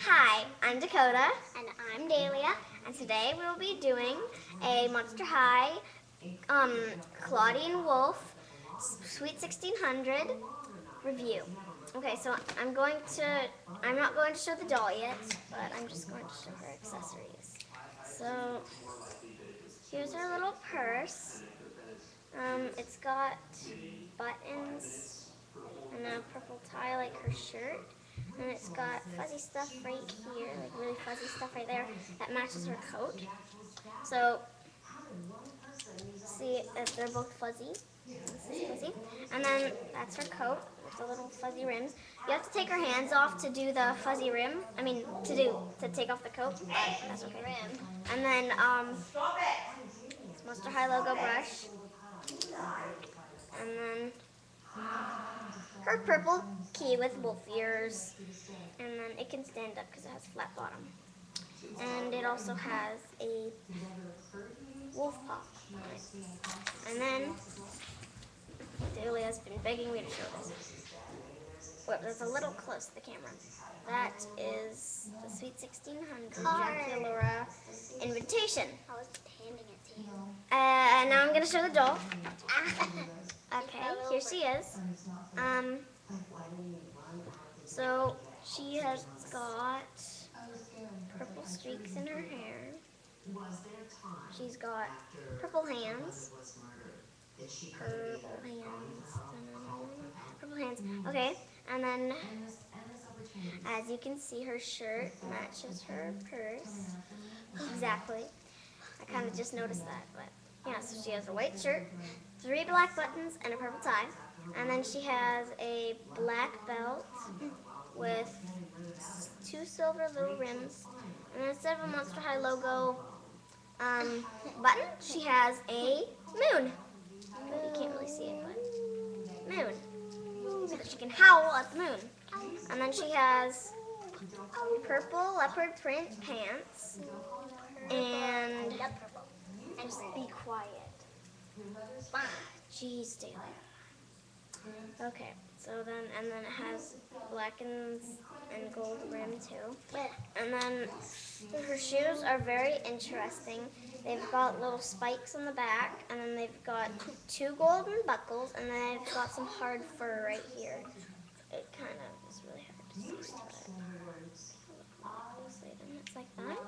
Hi, I'm Dakota, And I'm Dalia. and today we will be doing a Monster High um, Clawdeen Wolf Sweet 1600 review. Okay, so I'm going to, I'm not going to show the doll yet, but I'm just going to show her accessories. So, here's her little purse. Um, it's got buttons and a purple tie like her shirt. And it's got fuzzy stuff right here, like really fuzzy stuff right there that matches her coat. So, see if they're both fuzzy. Fuzzy. And then that's her coat with the little fuzzy rims. You have to take her hands off to do the fuzzy rim. I mean, to do, to take off the coat, but that's okay. And then, um, Monster High logo brush. And then her purple key with wolf ears. And then it can stand up because it has flat bottom. And it also has a wolf paw on it. And then Dalia's been begging me to show this. Wait, that's a little close to the camera. That is the Sweet 1600 Dracula invitation. I was handing it to you. Uh, now I'm gonna show the doll. Okay, here she is. Um, so she has got purple streaks in her hair. She's got purple hands. Purple hands. Purple hands. Okay, and then as you can see, her shirt matches her purse. Exactly. I kind of just noticed that, but yeah, so she has a white shirt, three black buttons, and a purple tie. And then she has a black belt with two silver little rims. And instead of a Monster High logo um, button, she has a moon. You can't really see it, but moon. So that she can howl at the moon. And then she has purple leopard print pants and. And just be quiet. Jeez, Daylight. Okay, so then, and then it has black and, and gold rim too. And then her shoes are very interesting. They've got little spikes on the back, and then they've got two golden buckles, and then they've got some hard fur right here. It kind of is really hard to see, but closely, then it's like that.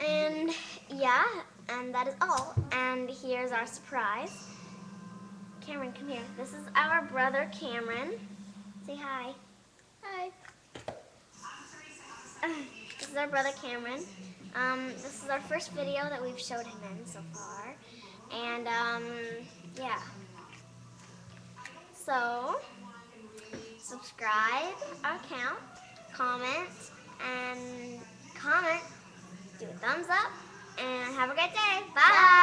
And yeah, and that is all. And here's our surprise. Cameron, come here. This is our brother Cameron. Say hi. Hi. This is our brother Cameron. Um, this is our first video that we've showed him in so far. And um, yeah. So, subscribe our account, comment, and comment, do a thumbs up, and have a great day. Bye!